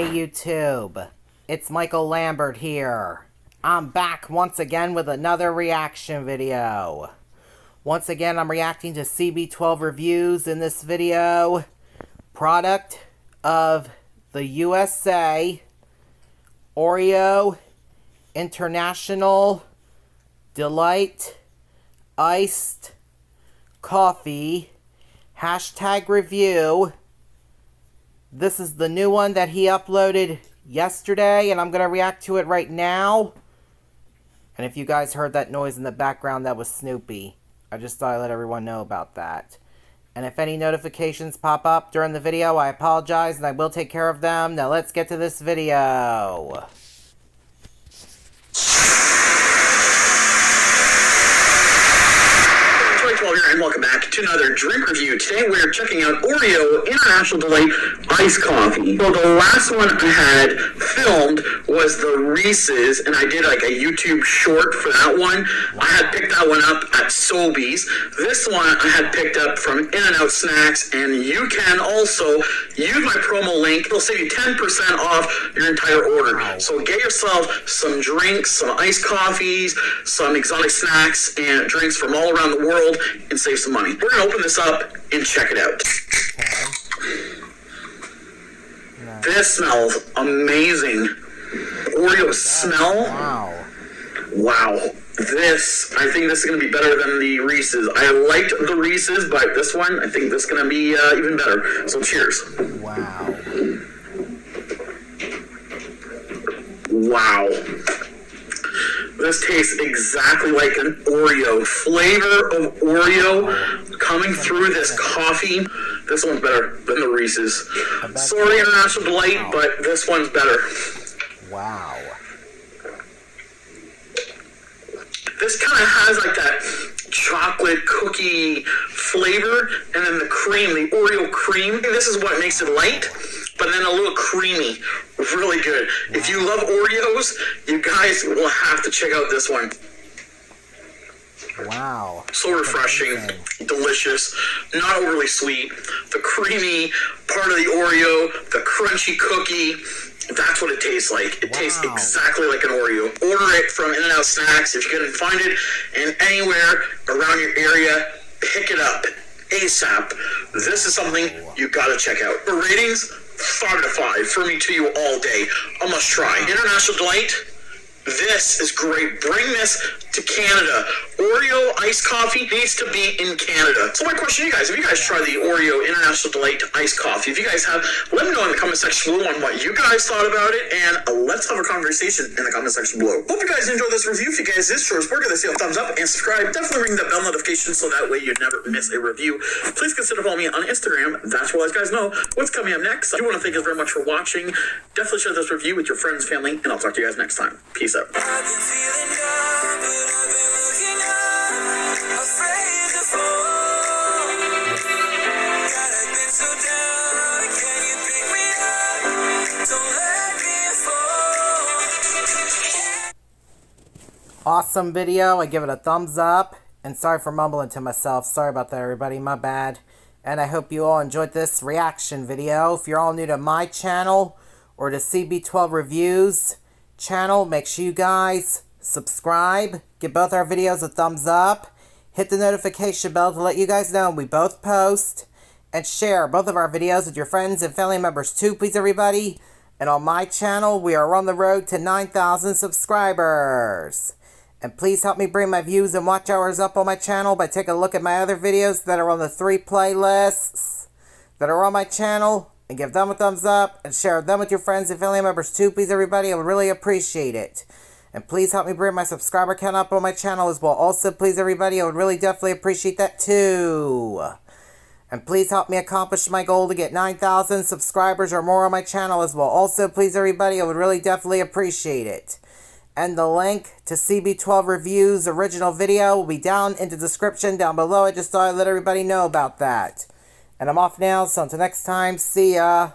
Hey YouTube, it's Michael Lambert here. I'm back once again with another reaction video. Once again, I'm reacting to CB12 reviews in this video. Product of the USA Oreo International Delight Iced Coffee Hashtag review this is the new one that he uploaded yesterday, and I'm going to react to it right now. And if you guys heard that noise in the background, that was Snoopy. I just thought I'd let everyone know about that. And if any notifications pop up during the video, I apologize, and I will take care of them. Now let's get to this video. 12 here and welcome back to another drink review. Today we're checking out Oreo International Delight Iced Coffee. So the last one I had filmed was the Reese's and I did like a YouTube short for that one. I had picked that one up at Sobeys. This one I had picked up from In-N-Out Snacks and you can also use my promo link. It'll save you 10% off your entire order. So get yourself some drinks, some iced coffees, some exotic snacks and drinks from all around the world and save some money. We're gonna open this up and check it out. Okay. This smells amazing. Oreo smell. Wow. Wow. This, I think this is going to be better than the Reese's. I liked the Reese's, but this one, I think this is going to be uh, even better. So cheers. Wow. Wow. This tastes exactly like an Oreo. Flavor of Oreo coming through this coffee. This one's better than the Reese's. Sorry, International Delight, but this one's better. Wow. This kind of has like that chocolate cookie flavor, and then the cream, the Oreo cream. This is what makes it light but then a little creamy. Really good. If you love Oreos, you guys will have to check out this one. Wow. So refreshing, delicious, not overly sweet. The creamy part of the Oreo, the crunchy cookie. That's what it tastes like. It wow. tastes exactly like an Oreo. Order it from In-N-Out Snacks. If you can find it in anywhere around your area, pick it up ASAP. This is something you gotta check out. The ratings, five to five for me to you all day. A must try. International Delight. This is great. Bring this to Canada. Oreo iced coffee needs to be in Canada. So my question to you guys, if you guys try the Oreo International Delight iced coffee, if you guys have, let me know in the comment section below on what you guys thought about it, and let's have a conversation in the comment section below. Hope you guys enjoyed this review. If you guys did, sure, we're gonna a thumbs up and subscribe. Definitely ring that bell notification so that way you never miss a review. Please consider following me on Instagram. That's where you guys know what's coming up next. I do want to thank you very much for watching. Definitely share this review with your friends, family, and I'll talk to you guys next time. Peace out. Awesome video. I give it a thumbs up. And sorry for mumbling to myself. Sorry about that, everybody. My bad. And I hope you all enjoyed this reaction video. If you're all new to my channel or to CB12 Reviews channel, make sure you guys subscribe. Give both our videos a thumbs up. Hit the notification bell to let you guys know we both post. And share both of our videos with your friends and family members too, please, everybody. And on my channel, we are on the road to 9,000 subscribers. And please help me bring my views and watch hours up on my channel by taking a look at my other videos that are on the three playlists that are on my channel and give them a thumbs up and share them with your friends and family members too, please everybody. I would really appreciate it. And please help me bring my subscriber count up on my channel as well. Also, please everybody, I would really definitely appreciate that too. And please help me accomplish my goal to get 9,000 subscribers or more on my channel as well. Also, please everybody, I would really definitely appreciate it and the link to CB12 Review's original video will be down in the description down below. I just thought I'd let everybody know about that. And I'm off now, so until next time, see ya.